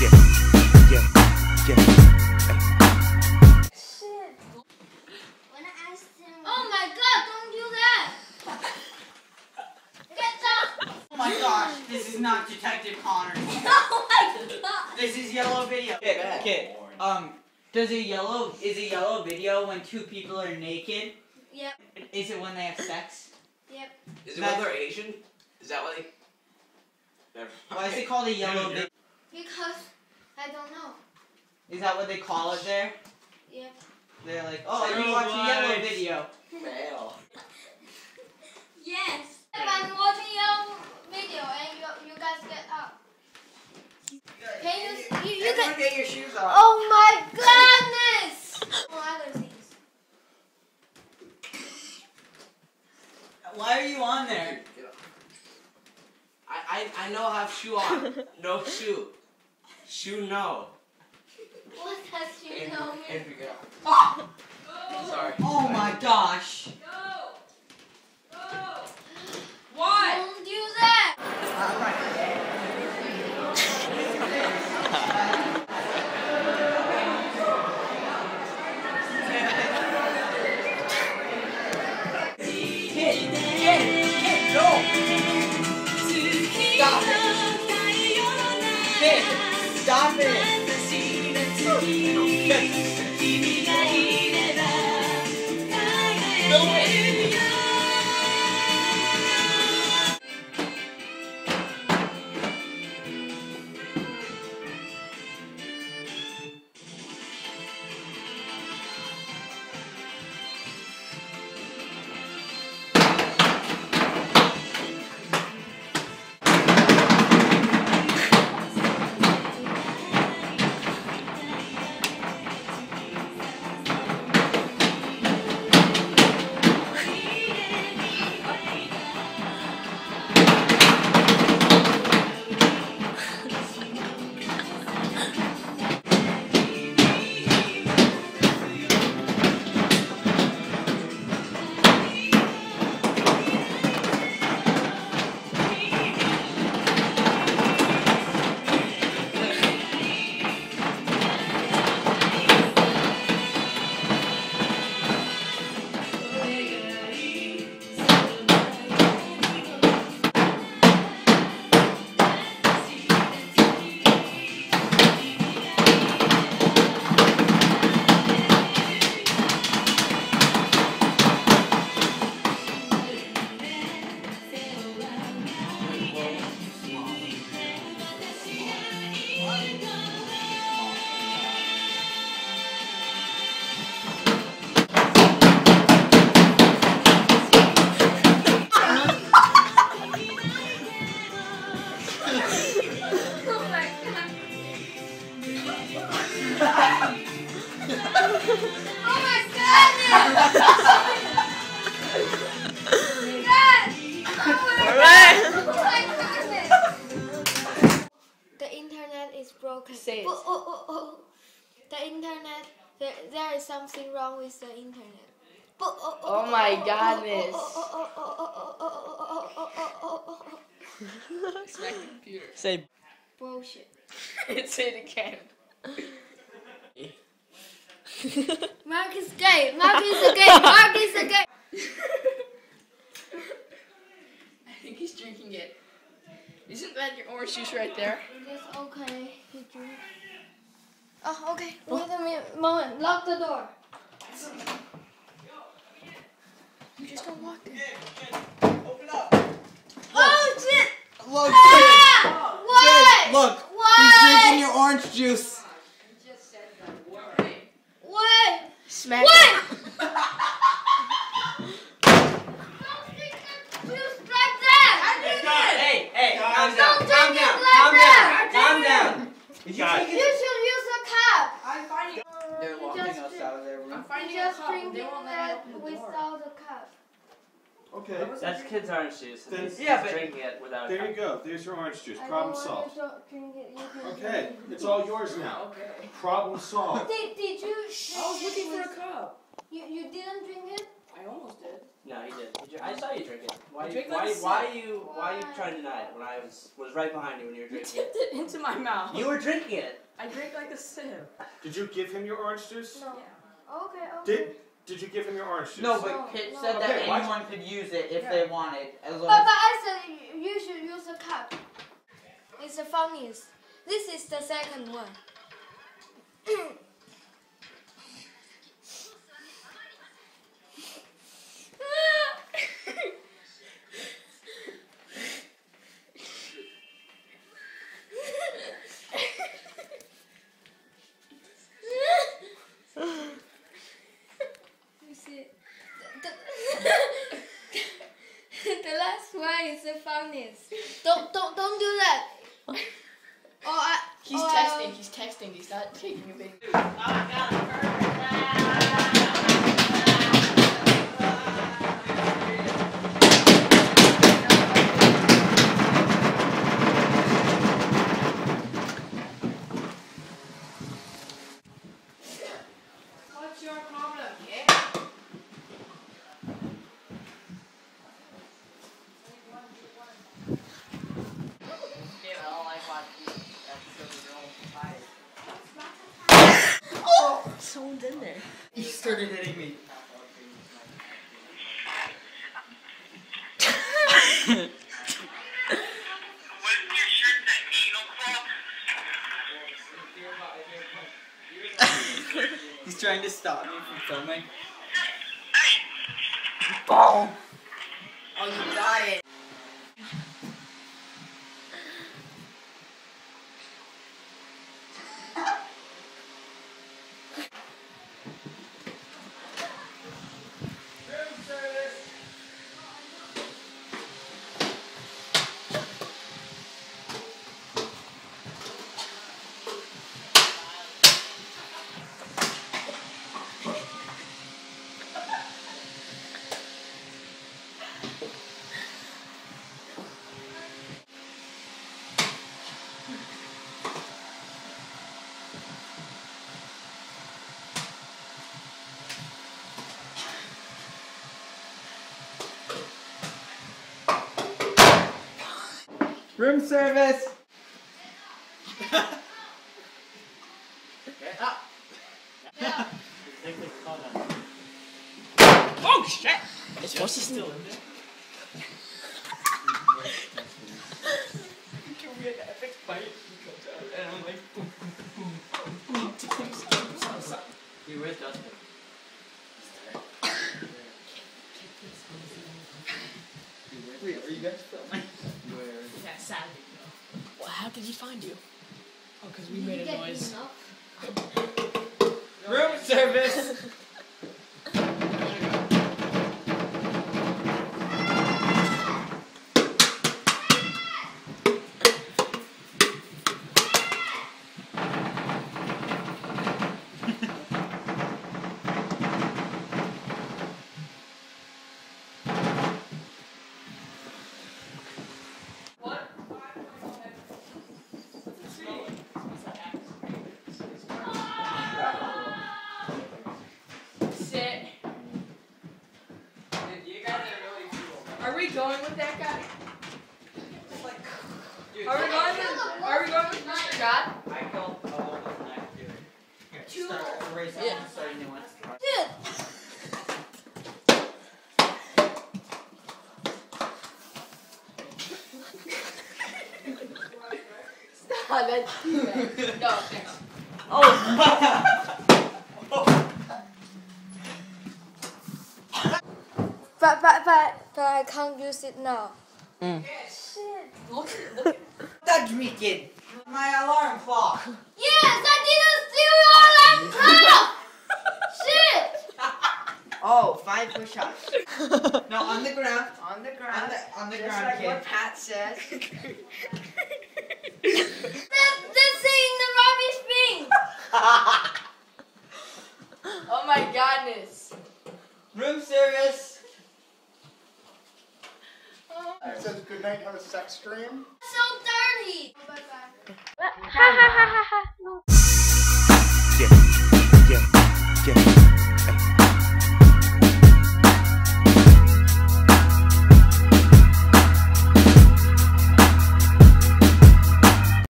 yeah, yeah, yeah. Shit. When I asked him, Oh my god, don't do that! Get down! Oh my gosh, this is not Detective Connors. Oh my god! This is yellow video. Okay, okay. Um, does a yellow is a yellow video when two people are naked? Yep, Is it when they have sex? yep. Is it That- when they're Asian? Is that why they? Never Why is it called a yellow video? Because I don't know. Is that what they call it there? Yep. They're like, oh, you So watch a yellow video. Fail. Yes. If I'm watching your video and you, you guys get up. Can you, you, you Everyone can. get your shoes off. Oh my goodness! Oh, other things. Why are you on there? I, I I know I have shoe on. No shoe. Shoe no. What does shoe no mean? Here we go. Oh! oh. Sorry. Oh Sorry. my gosh. No. No. Why? Don't do that. All right. Yes. says. Oh, oh, oh, the internet, there, there is something wrong with the internet. Oh my goodness. it's my computer. Say bullshit. it's it again. Mark is gay. Mark is gay. Mark is gay. I think he's drinking it. Isn't that your orange juice right there? It's okay. Oh, okay. Wait a minute. Moment. Lock the door. You just don't walk there. Open up. Oh shit! Look, Ah! kid, What? look. What? He's drinking your orange juice. What? Smack What? Don't drink the juice like that. Hey, hey, calm Don't down, drink calm it down, like calm that. down, calm down. Guys. You should use a cup. I'm finding. They're You locking just us drink- out of their room. I'm finding You a just cup. drinking They won't let me that open the door. without a cup. Okay, That's kids' orange juice. Then- He's Yeah, just but- drinking it without. there you go. There's your orange juice. I Problem solved. want you to drink it. You can Okay, it's all yours now. Okay. Problem solved. Did, did you? I was looking for a cup. You you didn't drink it? I almost did. No, he did. Did you- I saw you drink it. Why? I you- drank why? like a why sip. you? Why you trying to deny it when I was was right behind you when you were drinking it? tipped it into my mouth. You were drinking it. I drank like a sip. Did you give him your orange juice? No. Yeah. Okay, okay. Did Did you give him your orange juice? No, No, but Kitt no. said that Okay, what? anyone could use it if Yeah. they wanted, as long But, but I said you, you should use a cup. It's the funniest. This is the second one. You see, the, the, the last is the funniest. Don't don't don't do that. Oh, I. He's oh, texting. He's texting. He's not taking a big. Someone's in there. he started hitting me. He's trying to stop me from filming. Boom! Oh, you got it. Room service! Oh shit! It's supposed to still in there. Hey, where's Dustin? Wait, are you guys filming? Yeah, Saturday. Well, how did he find you? Oh, because we Did made you a get noise. enough? Room service! Sit. Dude, you guys are really cool. Are we going with that guy? Dude, Are we going with? Are we going with Mr. God? I killed a whole of knife, dude. Here, start, erase that Yeah. one, start a new one. Dude, Oh, that's too bad. No, thanks. but, but, but, but I can't use it now. Mm. Shit. Look, look at Touch me, kid! My alarm clock! Yes, I didn't steal your alarm clock! Shit! Oh, five push-ups No, on the ground. on the ground. On the, on the Just ground, like kid. what Pat says. That, that's in the rubbish bin! Oh my godness. Room service! It says goodnight on a sex stream. So dirty! Oh, bye bye. Ha ha ha ha ha. Yeah, yeah, yeah.